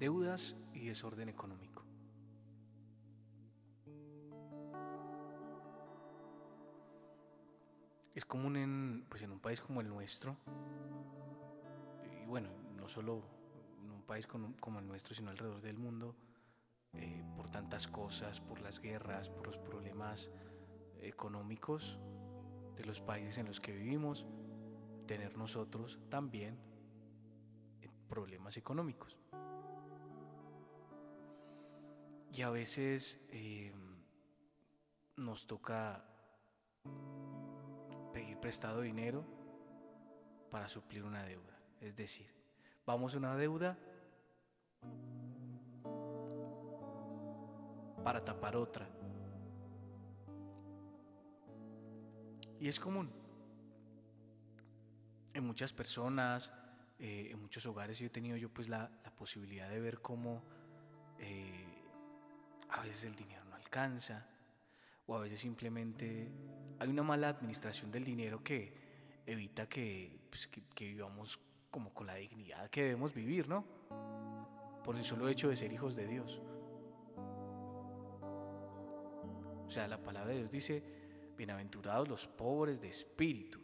deudas y desorden económico. Es común en, pues en un país como el nuestro, y bueno, no solo en un país como el nuestro, sino alrededor del mundo, eh, por tantas cosas, por las guerras, por los problemas económicos de los países en los que vivimos, tener nosotros también problemas económicos. Y a veces eh, nos toca pedir prestado dinero para suplir una deuda. Es decir, vamos a una deuda para tapar otra. Y es común. En muchas personas, eh, en muchos hogares, yo he tenido yo pues la, posibilidad de ver cómo eh, a veces el dinero no alcanza, o a veces simplemente hay una mala administración del dinero que evita que, pues, que, vivamos como con la dignidad que debemos vivir, ¿no? Por el solo hecho de ser hijos de Dios. O sea, la palabra de Dios dice, bienaventurados los pobres de espíritu.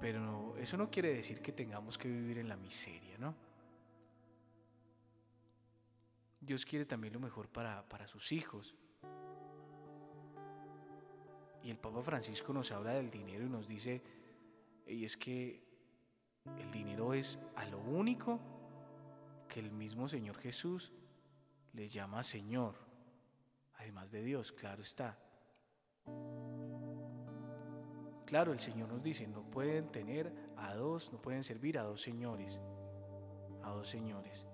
Pero eso no quiere decir que tengamos que vivir en la miseria, ¿no? Dios quiere también lo mejor para, para sus hijos. Y el Papa Francisco nos habla del dinero y nos dice, y es que el dinero es a lo único que el mismo Señor Jesús le llama Señor además de Dios, claro está. Claro, el Señor nos dice, no pueden tener a dos, no pueden servir a dos señores, a dos señores,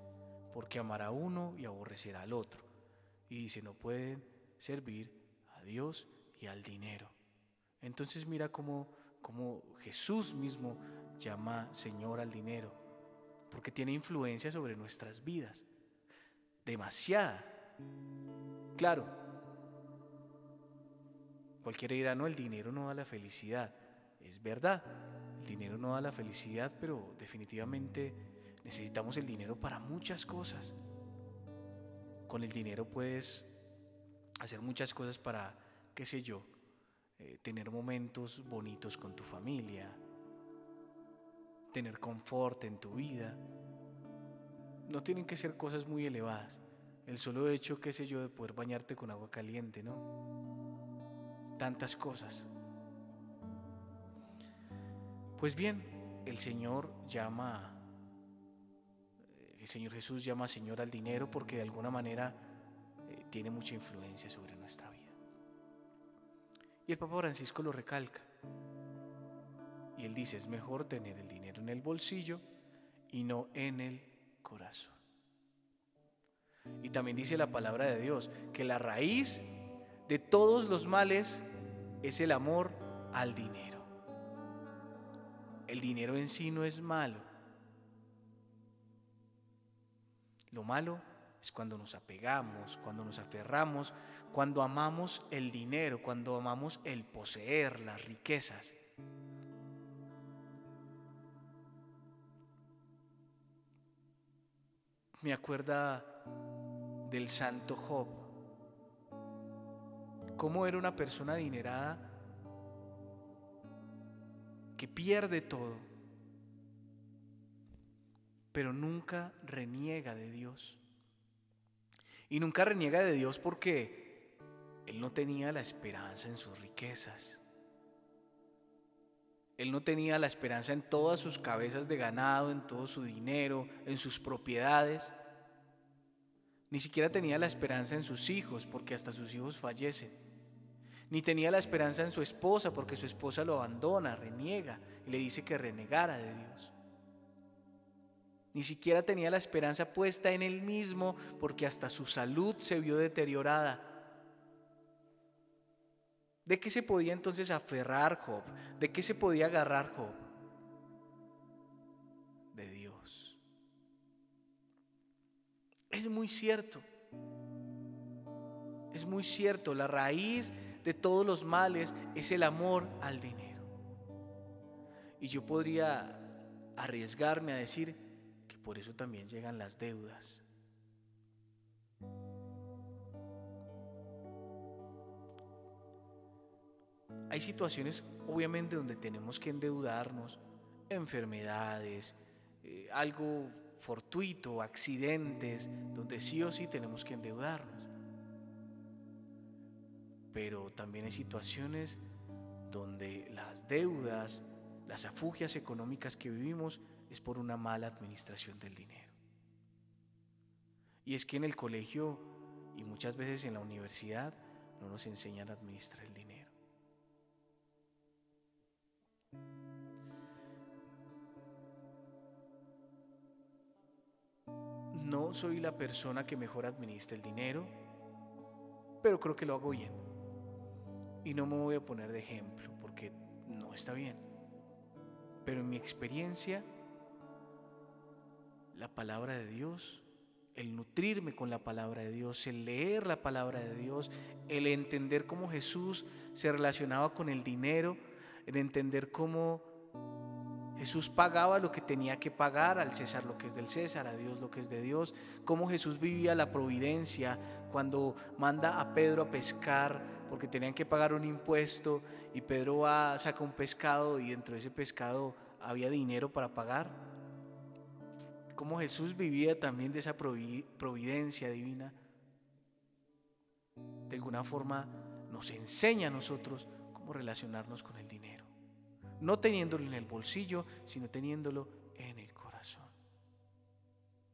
porque amará uno y aborrecerá al otro. Y dice, no pueden servir a Dios y al dinero. Entonces mira cómo, cómo Jesús mismo llama Señor al dinero, porque tiene influencia sobre nuestras vidas, demasiada. Claro, cualquiera dirá, no, el dinero no da la felicidad. Es verdad, el dinero no da la felicidad, pero definitivamente necesitamos el dinero para muchas cosas. Con el dinero puedes hacer muchas cosas para, qué sé yo, eh, tener momentos bonitos con tu familia, tener confort en tu vida. No tienen que ser cosas muy elevadas. El solo hecho, qué sé yo, de poder bañarte con agua caliente, ¿no? Tantas cosas. Pues bien, el Señor llama, el Señor Jesús llama Señor al dinero porque de alguna manera eh, tiene mucha influencia sobre nuestra vida. Y el Papa Francisco lo recalca. Y él dice, es mejor tener el dinero en el bolsillo y no en el corazón. Y también dice la palabra de Dios que la raíz de todos los males es el amor al dinero. El dinero en sí no es malo. Lo malo es cuando nos apegamos, cuando nos aferramos, cuando amamos el dinero, cuando amamos el poseer, las riquezas. Me acuerda del santo Job. Cómo era una persona adinerada que pierde todo, pero nunca reniega de Dios. Y nunca reniega de Dios porque él no tenía la esperanza en sus riquezas. Él no tenía la esperanza en todas sus cabezas de ganado, en todo su dinero, en sus propiedades. Ni siquiera tenía la esperanza en sus hijos, porque hasta sus hijos fallecen. Ni tenía la esperanza en su esposa, porque su esposa lo abandona, reniega y le dice que renegara de Dios. Ni siquiera tenía la esperanza puesta en él mismo, porque hasta su salud se vio deteriorada. ¿De qué se podía entonces aferrar Job? ¿De qué se podía agarrar Job? Es muy cierto. Es muy cierto, la raíz de todos los males es el amor al dinero. Y yo podría arriesgarme a decir por eso también llegan las deudas. Hay situaciones, obviamente, donde tenemos que endeudarnos, enfermedades, eh, algo fortuito, accidentes, donde sí o sí tenemos que endeudarnos. Pero también hay situaciones donde las deudas, las afugias económicas que vivimos es por una mala administración del dinero. Y es que en el colegio y muchas veces en la universidad no nos enseñan a administrar el dinero. No soy la persona que mejor administra el dinero, pero creo que lo hago bien. Y no me voy a poner de ejemplo porque no está bien. Pero en mi experiencia, la palabra de Dios, el nutrirme con la palabra de Dios, el leer la palabra de Dios, el entender cómo Jesús se relacionaba con el dinero, el entender cómo Jesús pagaba lo que tenía que pagar, al César lo que es del César, a Dios lo que es de Dios. Cómo Jesús vivía la providencia cuando manda a Pedro a pescar porque tenían que pagar un impuesto y Pedro va, saca un pescado y dentro de ese pescado había dinero para pagar. Cómo Jesús vivía también de esa providencia divina. De alguna forma nos enseña a nosotros cómo relacionarnos con el dinero no teniéndolo en el bolsillo, sino teniéndolo en el corazón.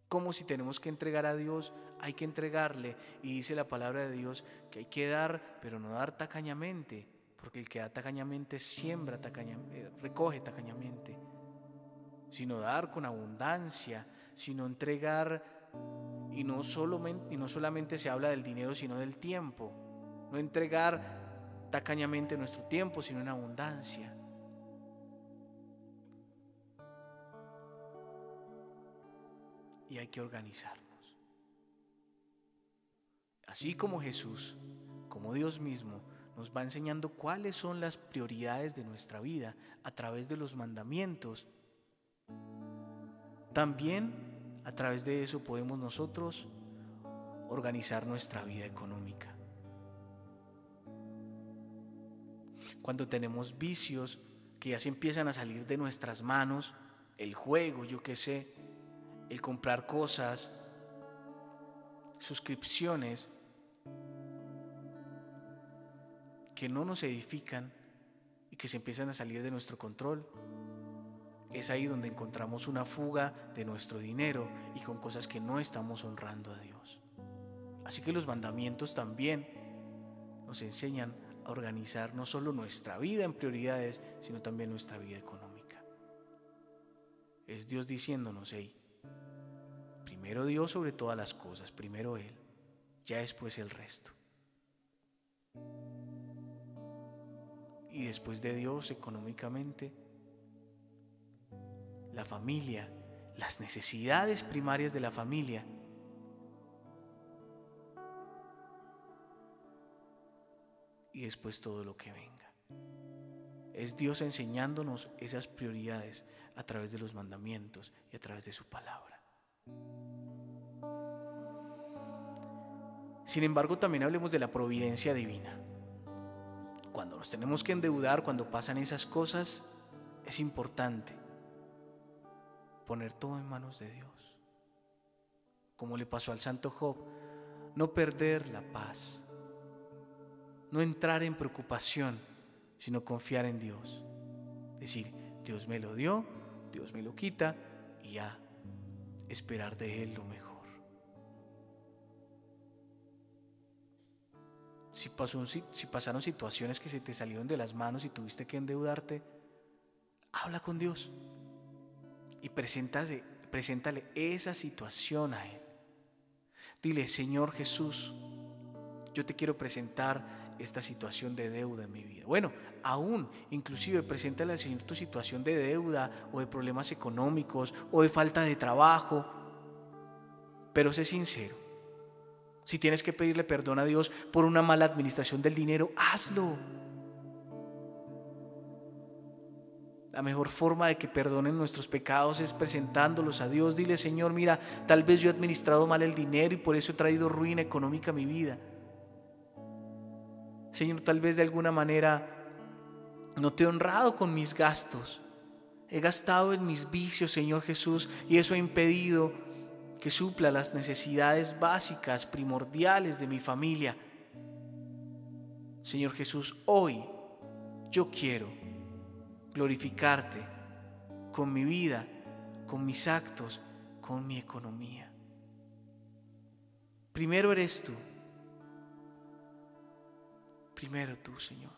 Como si tenemos que entregar a Dios, hay que entregarle. Y dice la palabra de Dios que hay que dar, pero no dar tacañamente, porque el que da tacañamente siembra tacañamente, eh, recoge tacañamente. Sino dar con abundancia, sino entregar y no, solamente, y no solamente se habla del dinero, sino del tiempo. No entregar tacañamente nuestro tiempo, sino en abundancia. y hay que organizarnos. Así como Jesús, como Dios mismo, nos va enseñando cuáles son las prioridades de nuestra vida a través de los mandamientos, también a través de eso podemos nosotros organizar nuestra vida económica. Cuando tenemos vicios que ya se empiezan a salir de nuestras manos, el juego, yo qué sé, el comprar cosas, suscripciones que no nos edifican y que se empiezan a salir de nuestro control. Es ahí donde encontramos una fuga de nuestro dinero y con cosas que no estamos honrando a Dios. Así que los mandamientos también nos enseñan a organizar no solo nuestra vida en prioridades, sino también nuestra vida económica. Es Dios diciéndonos, hey, Primero Dios sobre todas las cosas, primero Él, ya después el resto. Y después de Dios económicamente, la familia, las necesidades primarias de la familia. Y después todo lo que venga. Es Dios enseñándonos esas prioridades a través de los mandamientos y a través de su palabra. Sin embargo, también hablemos de la providencia divina. Cuando nos tenemos que endeudar, cuando pasan esas cosas, es importante poner todo en manos de Dios. Como le pasó al santo Job, no perder la paz, no entrar en preocupación, sino confiar en Dios. Decir, Dios me lo dio, Dios me lo quita y ya esperar de Él lo mejor. si, pasó si pasaron situaciones que se te salieron de las manos y tuviste que endeudarte, habla con Dios y preséntale, esa situación a Él. Dile, Señor Jesús, yo te quiero presentar esta situación de deuda en mi vida. Bueno, aún, inclusive, preséntale al Señor tu situación de deuda o de problemas económicos o de falta de trabajo, pero sé sincero si tienes que pedirle perdón a Dios por una mala administración del dinero, hazlo. La mejor forma de que perdonen nuestros pecados es presentándolos a Dios. Dile, Señor, mira, tal vez yo he administrado mal el dinero y por eso he traído ruina económica a mi vida. Señor, tal vez de alguna manera no te he honrado con mis gastos. He gastado en mis vicios, Señor Jesús, y eso ha impedido que supla las necesidades básicas, primordiales de mi familia. Señor Jesús, hoy yo quiero glorificarte con mi vida, con mis actos, con mi economía. Primero eres tú. Primero tú, Señor.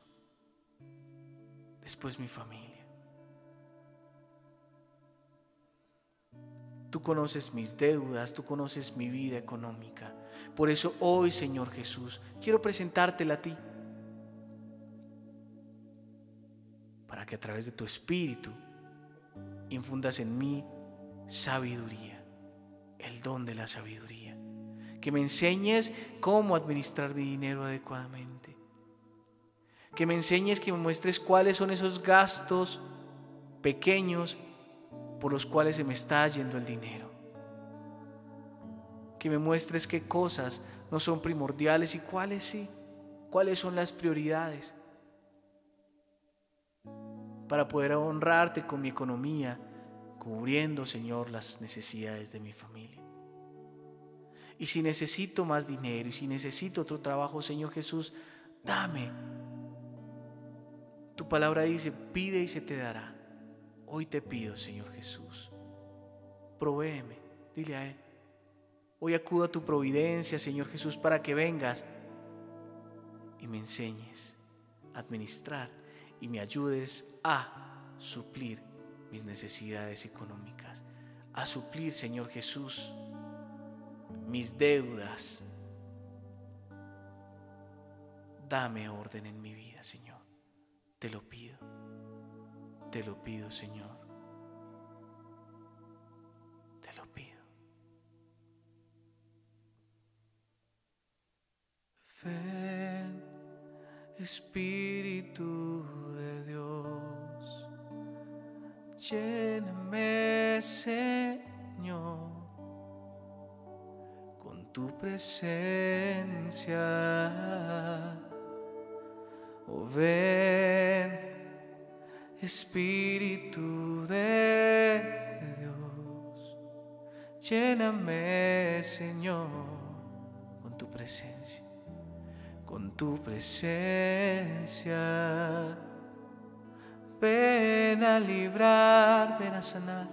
Después mi familia. Tú conoces mis deudas, tú conoces mi vida económica. Por eso hoy, Señor Jesús, quiero presentártela a ti. Para que a través de tu Espíritu infundas en mí sabiduría, el don de la sabiduría. Que me enseñes cómo administrar mi dinero adecuadamente. Que me enseñes, que me muestres cuáles son esos gastos pequeños por los cuales se me está yendo el dinero. Que me muestres qué cosas no son primordiales y cuáles sí, cuáles son las prioridades. Para poder honrarte con mi economía, cubriendo, Señor, las necesidades de mi familia. Y si necesito más dinero y si necesito otro trabajo, Señor Jesús, dame. Tu palabra dice, pide y se te dará. Hoy te pido, Señor Jesús, provéeme, dile a Él. Hoy acudo a tu providencia, Señor Jesús, para que vengas y me enseñes a administrar y me ayudes a suplir mis necesidades económicas, a suplir, Señor Jesús, mis deudas. Dame orden en mi vida, Señor. Te lo pido. Te lo pido, Señor. Espíritu de Dios, lléname, Señor, con tu presencia. Oh, ven Espíritu de Dios, lléname, Señor, con tu presencia, con tu presencia. Ven a librar, ven a sanar,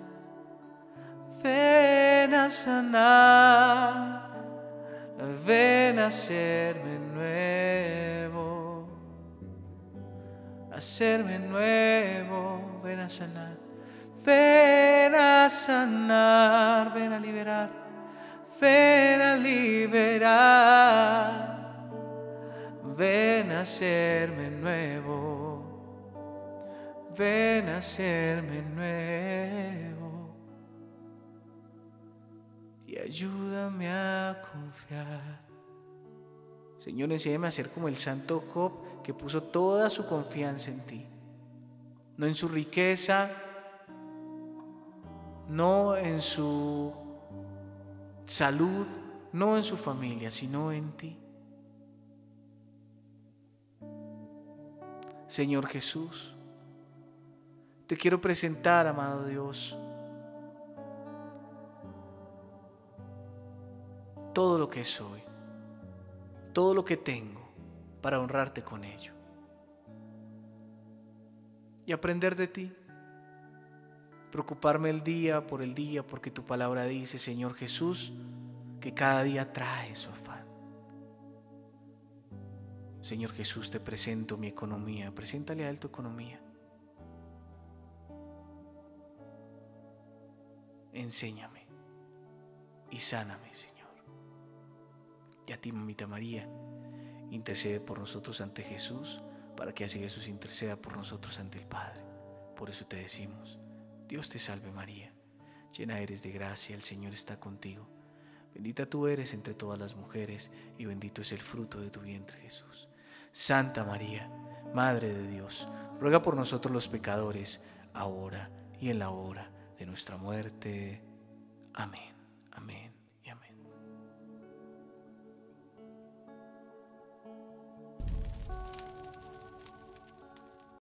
ven a sanar, ven a hacerme nuevo hacerme nuevo, ven a sanar, ven a sanar, ven a liberar, ven a liberar, ven a hacerme nuevo, ven a hacerme nuevo y ayúdame a confiar. Señor, enséñame a ser como el santo Job que puso toda su confianza en ti. No en su riqueza, no en su salud, no en su familia, sino en ti. Señor Jesús, te quiero presentar, amado Dios, todo lo que soy, todo lo que tengo para honrarte con ello. Y aprender de ti. Preocuparme el día por el día porque tu palabra dice, Señor Jesús, que cada día trae su afán. Señor Jesús, te presento mi economía. Preséntale a Él tu economía. Enséñame y sáname, Señor. Y a ti, mamita María, intercede por nosotros ante Jesús, para que así Jesús interceda por nosotros ante el Padre. Por eso te decimos, Dios te salve María, llena eres de gracia, el Señor está contigo. Bendita tú eres entre todas las mujeres y bendito es el fruto de tu vientre Jesús. Santa María, Madre de Dios, ruega por nosotros los pecadores, ahora y en la hora de nuestra muerte. Amén. Amén.